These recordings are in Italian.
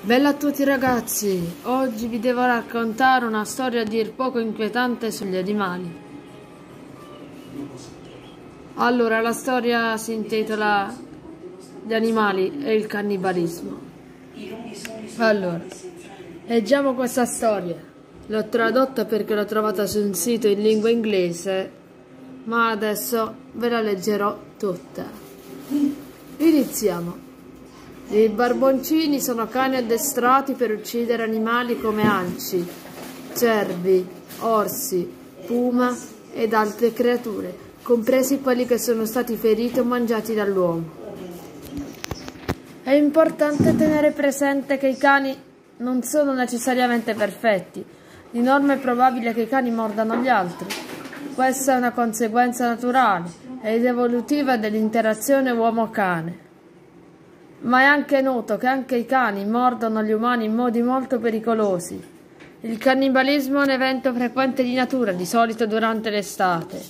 Bella a tutti ragazzi, oggi vi devo raccontare una storia a dir poco inquietante sugli animali. Allora, la storia si intitola Gli animali e il cannibalismo. Allora, leggiamo questa storia. L'ho tradotta perché l'ho trovata su un sito in lingua inglese, ma adesso ve la leggerò tutta. Iniziamo. I barboncini sono cani addestrati per uccidere animali come alci, cervi, orsi, puma ed altre creature, compresi quelli che sono stati feriti o mangiati dall'uomo. È importante tenere presente che i cani non sono necessariamente perfetti. Di norma è probabile che i cani mordano gli altri. Questa è una conseguenza naturale ed evolutiva dell'interazione uomo-cane. Ma è anche noto che anche i cani mordono gli umani in modi molto pericolosi. Il cannibalismo è un evento frequente di natura, di solito durante l'estate.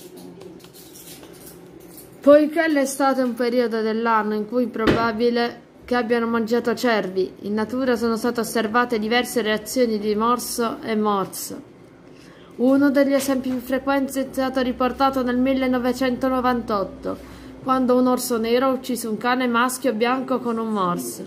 Poiché l'estate è un periodo dell'anno in cui è probabile che abbiano mangiato cervi, in natura sono state osservate diverse reazioni di morso e morso. Uno degli esempi più frequenti è stato riportato nel 1998 quando un orso nero ha ucciso un cane maschio bianco con un morso.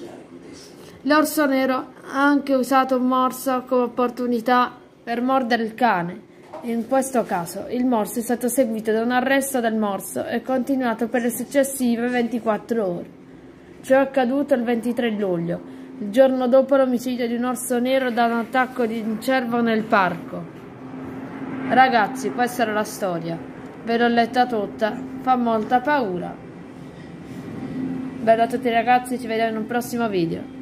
L'orso nero ha anche usato un morso come opportunità per mordere il cane. In questo caso il morso è stato seguito da un arresto del morso e continuato per le successive 24 ore. Ciò è accaduto il 23 luglio, il giorno dopo l'omicidio di un orso nero da un attacco di un cervo nel parco. Ragazzi, questa era la storia. Ve l'ho letta tutta, fa molta paura. Bella a tutti ragazzi, ci vediamo in un prossimo video.